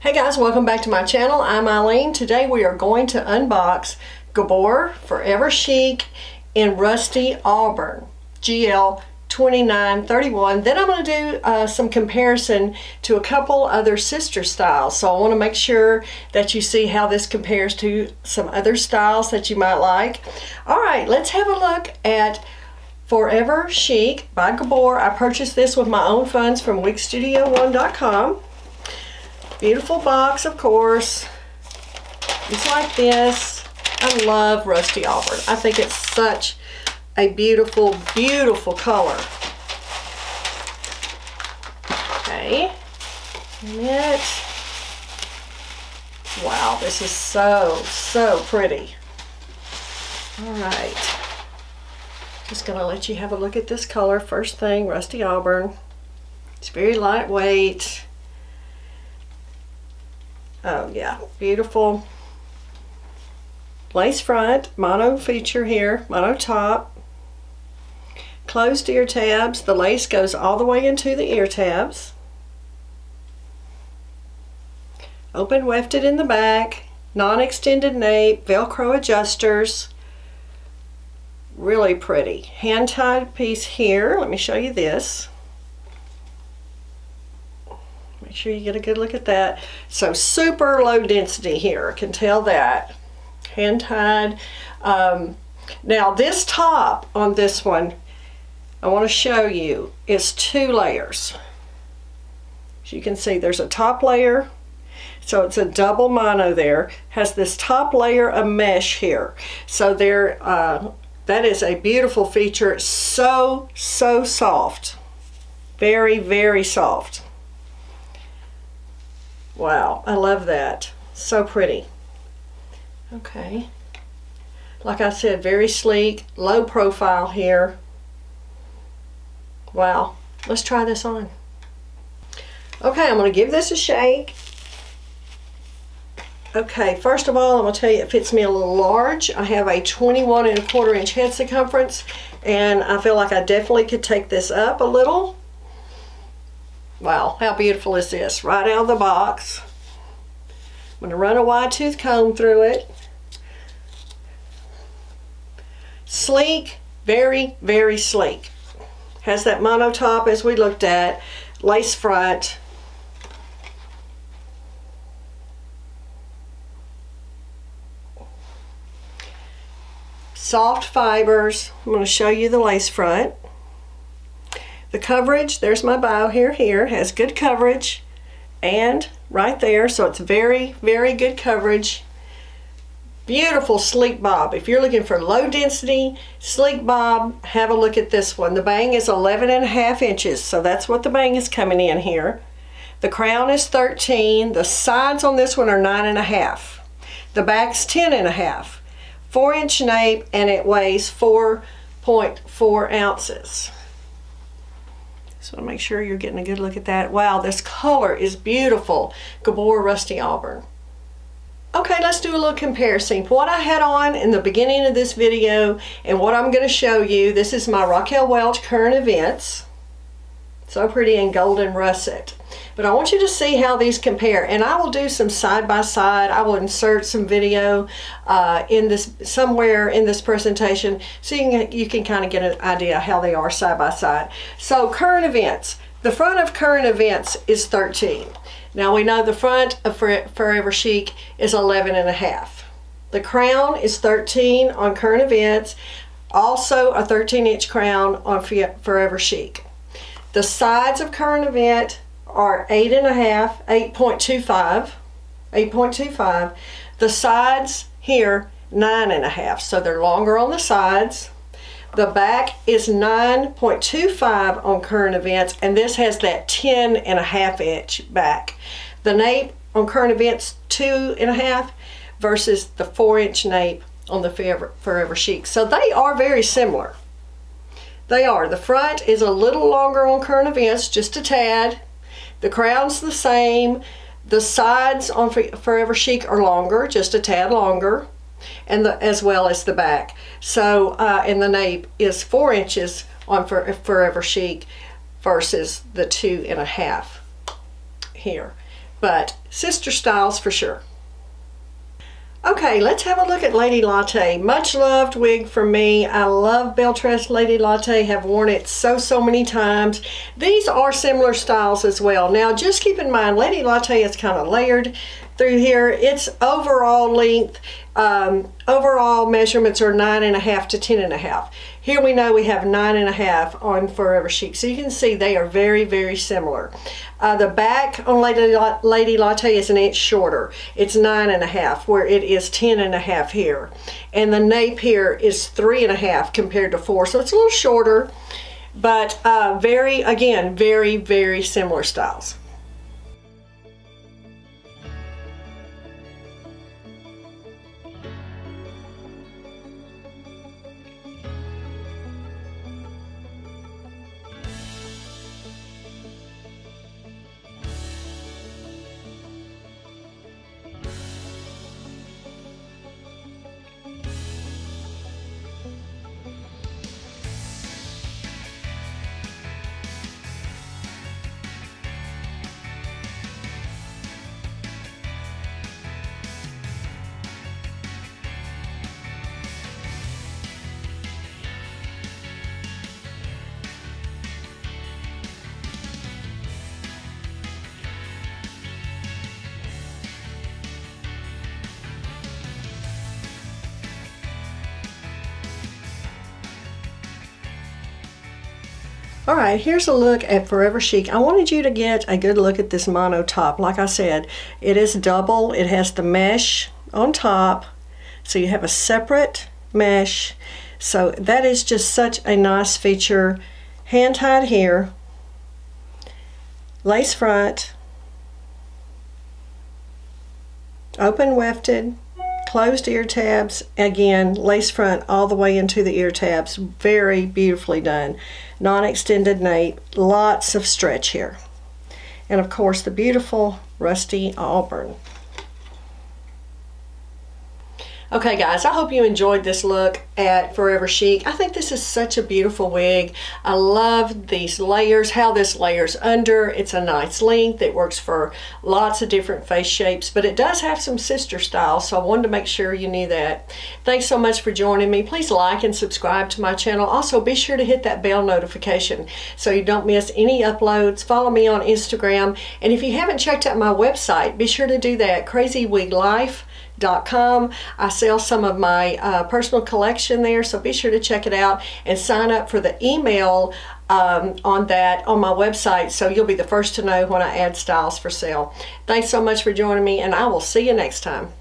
Hey guys, welcome back to my channel. I'm Eileen. Today we are going to unbox Gabor Forever Chic in Rusty Auburn GL 2931. Then I'm going to do uh, some comparison to a couple other sister styles. So I want to make sure that you see how this compares to some other styles that you might like. All right, let's have a look at Forever Chic by Gabor. I purchased this with my own funds from wigstudio1.com. Beautiful box, of course. It's like this. I love Rusty Auburn. I think it's such a beautiful, beautiful color. Okay. it. Wow, this is so, so pretty. All right. Just gonna let you have a look at this color. First thing, Rusty Auburn. It's very lightweight. Oh yeah, beautiful lace front, mono feature here, mono top. Closed ear tabs. The lace goes all the way into the ear tabs. Open wefted in the back. Non-extended nape, Velcro adjusters. Really pretty. Hand-tied piece here. Let me show you this. Make sure you get a good look at that. So super low density here, can tell that. Hand tied. Um, now this top on this one, I want to show you, is two layers. As you can see, there's a top layer, so it's a double mono there, has this top layer of mesh here. So there, uh, that is a beautiful feature. It's so, so soft. Very, very soft. Wow, I love that. So pretty. Okay. Like I said, very sleek, low profile here. Wow. Let's try this on. Okay, I'm going to give this a shake. Okay, first of all, I'm going to tell you it fits me a little large. I have a 21 and a quarter inch head circumference, and I feel like I definitely could take this up a little. Wow, how beautiful is this? Right out of the box. I'm going to run a wide tooth comb through it. Sleek, very, very sleek. Has that mono top as we looked at, lace front. Soft fibers. I'm going to show you the lace front. The coverage, there's my bow here, here, has good coverage and right there, so it's very, very good coverage. Beautiful sleek bob. If you're looking for low density, sleek bob, have a look at this one. The bang is 11 and a half inches, so that's what the bang is coming in here. The crown is 13. The sides on this one are nine and a half. The back's 10 and a half. Four inch nape and it weighs 4.4 ounces. So make sure you're getting a good look at that. Wow, this color is beautiful. Gabor Rusty Auburn. Okay, let's do a little comparison. What I had on in the beginning of this video and what I'm going to show you, this is my Raquel Welch current events. So pretty in golden russet. But I want you to see how these compare. And I will do some side by side. I will insert some video uh, in this somewhere in this presentation so you can, you can kind of get an idea how they are side by side. So current events. The front of current events is 13. Now we know the front of Forever Chic is 11 and a half. The crown is 13 on current events. Also a 13 inch crown on Forever Chic. The sides of current event are eight and a half, 8.25, 8.25. The sides here, nine and a half, so they're longer on the sides. The back is 9.25 on current events, and this has that 10 and a half inch back. The nape on current events, two and a half, versus the four inch nape on the Forever, Forever Chic. So they are very similar. They are. The front is a little longer on current events, just a tad. The crown's the same. The sides on Forever Chic are longer, just a tad longer, and the, as well as the back. So, uh, and the nape is four inches on for, Forever Chic versus the two and a half here. but sister styles for sure. Okay, let's have a look at Lady Latte. Much loved wig for me. I love Belle-Tress Lady Latte. Have worn it so, so many times. These are similar styles as well. Now, just keep in mind, Lady Latte is kind of layered through here. Its overall length, um, overall measurements are nine and a half to ten and a half. Here we know we have nine and a half on Forever Chic. So you can see they are very, very similar. Uh, the back on Lady, Latte is an inch shorter. It's nine and a half where it is ten and a half here. And the nape here is three and a half compared to four. So it's a little shorter, but uh, very, again, very, very similar styles. All right, here's a look at Forever Chic. I wanted you to get a good look at this mono top. Like I said, it is double. It has the mesh on top, so you have a separate mesh. So that is just such a nice feature. Hand tied here, lace front, open wefted, closed ear tabs again lace front all the way into the ear tabs. Very beautifully done. Non-extended nape lots of stretch here. And of course the beautiful rusty auburn Okay guys, I hope you enjoyed this look at Forever Chic. I think this is such a beautiful wig. I love these layers, how this layers under. It's a nice length. It works for lots of different face shapes, but it does have some sister styles, so I wanted to make sure you knew that. Thanks so much for joining me. Please like and subscribe to my channel. Also, be sure to hit that bell notification so you don't miss any uploads. Follow me on Instagram, and if you haven't checked out my website, be sure to do that, Crazy Wig Life Com. I sell some of my uh, personal collection there, so be sure to check it out and sign up for the email um, on that on my website so you'll be the first to know when I add styles for sale. Thanks so much for joining me, and I will see you next time.